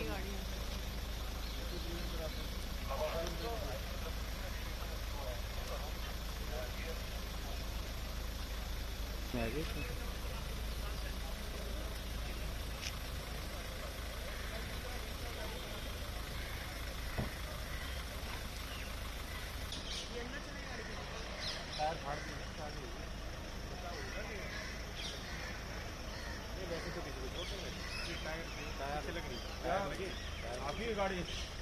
की गाड़ी है टायर फाड़ दिया Here, got it.